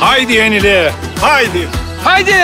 Haydi yenile. Haydi. Haydi.